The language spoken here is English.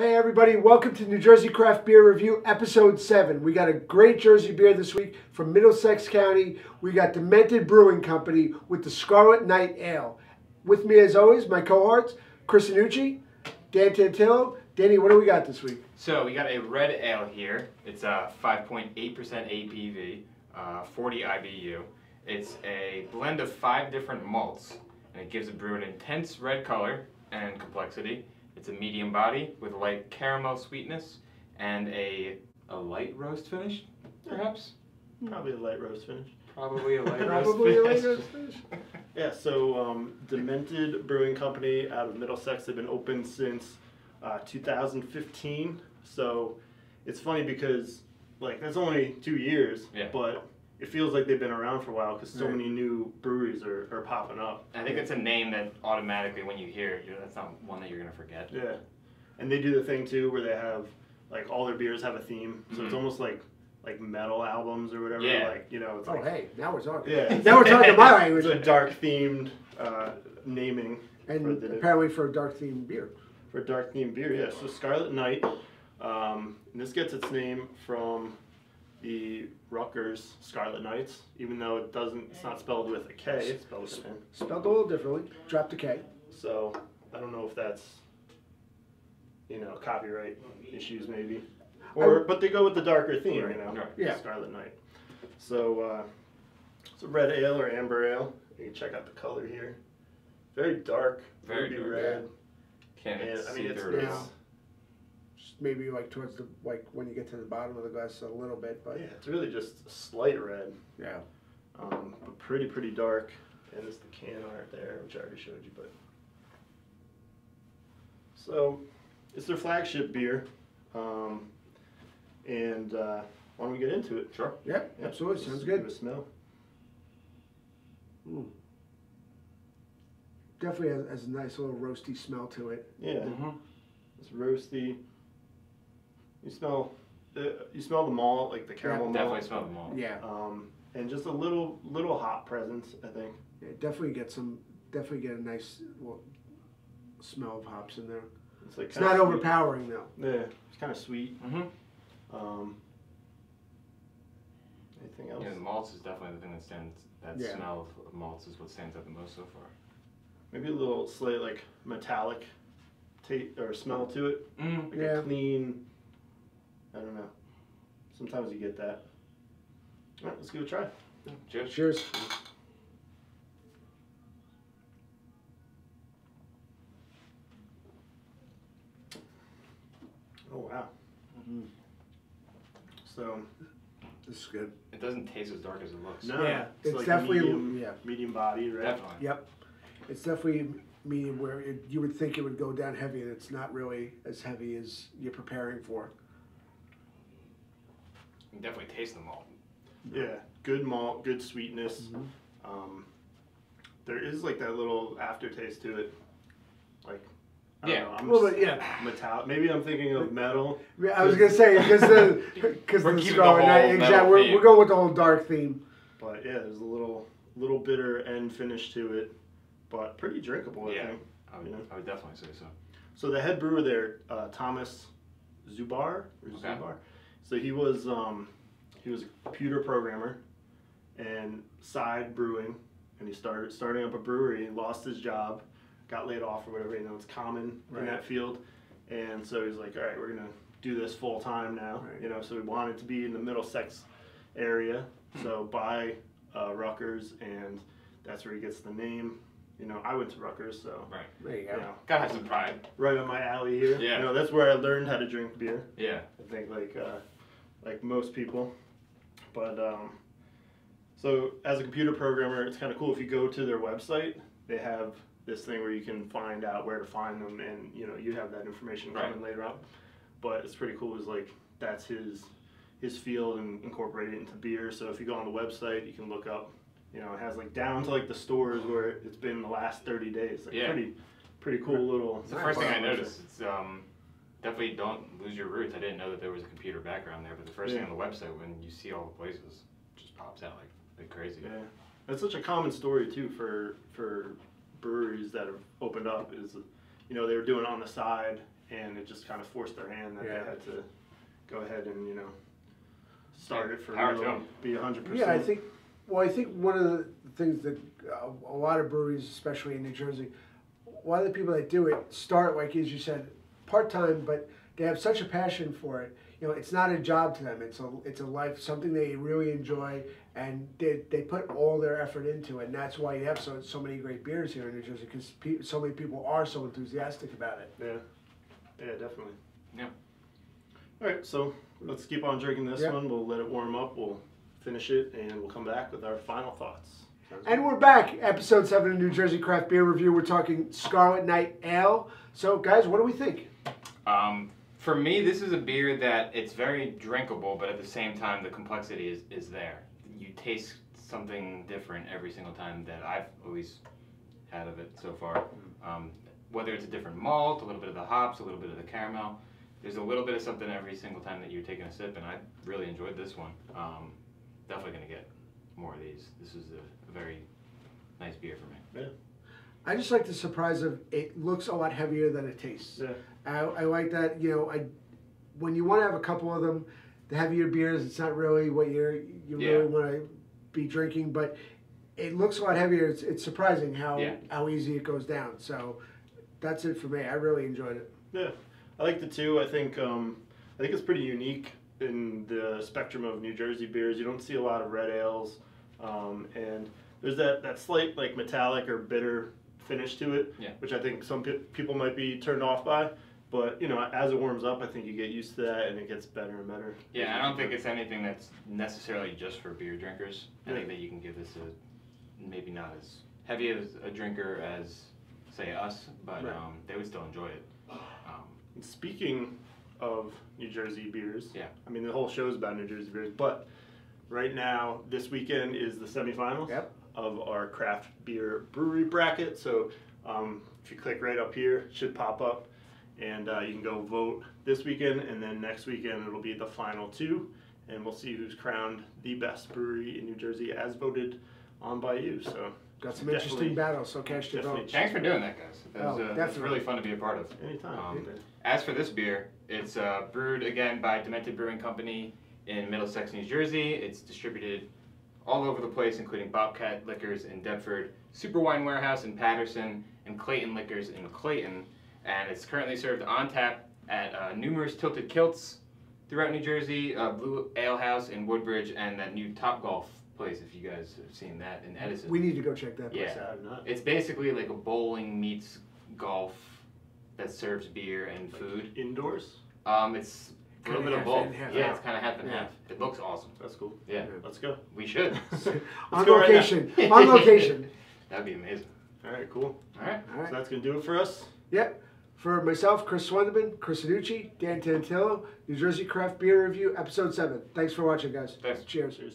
Hey everybody, welcome to New Jersey Craft Beer Review, episode 7. We got a great Jersey beer this week from Middlesex County. We got Demented Brewing Company with the Scarlet Night Ale. With me as always, my cohorts, Chris Anucci, Dan Tantillo. Danny, what do we got this week? So we got a red ale here. It's a 5.8% ABV, uh, 40 IBU. It's a blend of five different malts, and it gives the brew an intense red color and complexity. It's a medium body with light caramel sweetness and a a light roast finish, perhaps. Probably a light roast finish. Probably a light Probably a roast light finish. roast finish. Yeah, so um, Demented Brewing Company out of Middlesex. They've been open since uh, 2015. So it's funny because, like, that's only two years, Yeah. but it feels like they've been around for a while because so Right. many new breweries are, are popping up. I think it's a name that automatically, when you hear it, you're- that's not one that you're gonna forget. Yeah. And they do the thing too where they have, like, all their beers have a theme. So it's Mhm. almost like like metal albums or whatever. Yeah. Like, you know, it's Oh, like. Oh, hey, now we're talking. Yeah. Now we're talking my It's a dark themed uh, naming And for the- apparently for a dark themed beer. for dark themed beer. Yeah, so Scarlet Night. Um, and this gets its name from the Rutgers Scarlet Knights, even though it doesn't. It's not spelled with a K. It's spelled with an N. Spelled a little differently. Drop the K. So I don't know if that's you know copyright issues maybe, or but they go with the darker theme. You know, Right. Yeah. Scarlet Night. So uh, it's a red ale or amber ale. You can check out the color here. Very dark, Very ruby dark, red. Can't And I mean, see it's, through it. it's Just maybe like towards the, like when you get to the bottom of the glass a little bit, but yeah, it's really just a slight red. yeah. um, but pretty pretty dark. And it's the can art there, which I already showed you. But so it's their flagship beer, um, and uh, why don't we get into it? Sure. Yep, Yeah, absolutely. let's Sounds give good. it a smell. Definitely has, has a nice little roasty smell to it. Yeah, Mhm. it's roasty. You smell, uh, you smell the malt, like the caramel malt, Definitely smell the malt. Yeah, um, and just a little little hop presence. I think. yeah definitely get some. Definitely get a nice well, smell of hops in there. It's like It's not sweet. overpowering though. Yeah, it's kind of sweet. Mm-hmm. Um, anything else? Yeah, the malts is definitely the thing that stands. That Yeah. smell of malts is what stands out the most so far. Maybe a little slight like metallic taste or smell to it. Mm. Like Yeah. a clean. I don't know. Sometimes you get that. All right, let's give it a try. Cheers. Cheers. Oh wow. Mhm. So This is good. It doesn't taste as dark as it looks. no, Yeah, it's, it's like definitely- medium, yeah. medium body, right? Definitely. Yep. It's definitely medium where it, you would think it would go down heavy, and it's not really as heavy as you're preparing for. You can definitely taste the malt. Yeah, good malt, good sweetness. Mhm. Um, there is like that little aftertaste to it, like I Yeah. don't know, I'm A little just- bit, yeah. metallic. Maybe I'm thinking of metal. Yeah, I was gonna say because the because We're the keeping the whole Knight, metal exactly. We're, we're going with the whole dark theme. But yeah, there's a little little bitter end finish to it, but pretty drinkable. I Yeah. think. I would, Yeah. I would definitely say so. So the head brewer there, uh, Thomas Zubar, or Okay. Zubar. So he was um, he was a computer programmer and side brewing, and he started starting up a brewery. He lost his job, got laid off or whatever. You know, it's common Right. in that field. And so he's like, all right, we're gonna do this full time now. Right. You know, so we wanted to be in the Middlesex area, so by uh, Rutgers, and that's where he gets the name. You know, I went to Rutgers, so Right. There you you go. know, Gotta have some pride. right up my alley here. Yeah. You know, that's where I learned how to drink beer. Yeah. I think like uh, like most people. But um, so as a computer programmer, it's kind of cool if you go to their website. They have this thing where you can find out where to find them, and you know you have that information Right. coming later on. But it's pretty cool. Is like that's his his field and incorporate it into beer. So if you go on the website, you can look up. You know, it has like down to like the stores where it's been the last thirty days. Like Yeah. pretty pretty cool little. It's the first thing I website. noticed. It's um, definitely don't lose your roots. I didn't know that there was a computer background there, but the first Yeah. thing on the website when you see all the places just pops out like, like crazy. Yeah, that's such a common story too for for breweries that have opened up. Is you know they were doing it on the side and it just kind of forced their hand that Yeah. they had to go ahead and you know start it for Power real, to be hundred percent. Yeah, I think. Well, I think one of the things that uh, a lot of breweries, especially in New Jersey, a lot of the people that do it start like as you said, part time, but they have such a passion for it. You know, it's not a job to them. It's a it's a life, something they really enjoy, and they, they put all their effort into it. And that's why you have so so many great beers here in New Jersey because pe- so many people are so enthusiastic about it. Yeah, yeah, definitely. Yeah. All right, so let's keep on drinking this Yeah. one. We'll let it warm up. We'll finish it, and we'll come back with our final thoughts. And we're back, episode seven of New Jersey Craft Beer Review. We're talking Scarlet Night Ale. So, guys, what do we think? Um, for me, this is a beer that it's very drinkable, but at the same time, the complexity is, is there. You taste something different every single time that I've always had of it so far. Um, whether it's a different malt, a little bit of the hops, a little bit of the caramel, there's a little bit of something every single time that you're taking a sip, and I really enjoyed this one. Um, definitely gonna get more of these. This is a, a very nice beer for me. Yeah. I just like the surprise of it looks a lot heavier than it tastes. Yeah. I, I like that. You know, I when you want to have a couple of them, the heavier beers, it's not really what you're you Yeah. really want to be drinking, but it looks a lot heavier. It's, it's surprising how Yeah. how easy it goes down. So that's it for me. I really enjoyed it. Yeah, I like the two. I think um, I think it's pretty unique in the spectrum of New Jersey beers. You don't see a lot of red ales, um, and there's that, that slight like metallic or bitter finish to it, Yeah. which I think some pe- people might be turned off by. But you know, as it warms up, I think you get used to that, and it gets better and better. Yeah, I don't think it's anything that's necessarily just for beer drinkers. I Yeah. think that you can give this a maybe not as heavy as a drinker as say us, but Right. um, they would still enjoy it. Um, Speaking of New Jersey beers, Yeah. I mean the whole show is about New Jersey beers, but right now this weekend is the semifinals Yep. of our craft beer brewery bracket. So um, if you click right up here, it should pop up, and uh, you can go vote this weekend, and then next weekend it'll be the final two, and we'll see who's crowned the best brewery in New Jersey as voted on by you. So Got some Definitely- interesting battles. So cast your vote. thanks for doing that, guys. That was, Oh, uh, that's definitely. really fun to be a part of. anytime. Um, As for this beer, it's uh, brewed again by Demented Brewing Company in Middlesex, New Jersey. It's distributed all over the place, including Bobcat Liquors in Deptford, Super Wine Warehouse in Paterson, and Clayton Liquors in Clayton. And it's currently served on tap at uh, numerous Tilted Kilts throughout New Jersey, uh, Blue Ale House in Woodbridge, and that new Top Golf place, if you guys have seen that in Edison. We need to go check that place Yeah. out. Sad. It's basically like a bowling meets golf that serves beer and food. Indoors. Um, it's a little bit of both. and half yeah, out. it's kind of half and Yeah. half. It looks awesome. That's cool. Yeah, Let's go. we should. On go right now. location. On location. That'd be amazing. All right, cool. All right. All So that's gonna do it for us. Yep. For myself, Chris Swendeman, Chris Anucci, Dan Tantillo, New Jersey Craft Beer Review, Episode 7. Thanks for watching, guys. Thanks. Cheers. Cheers.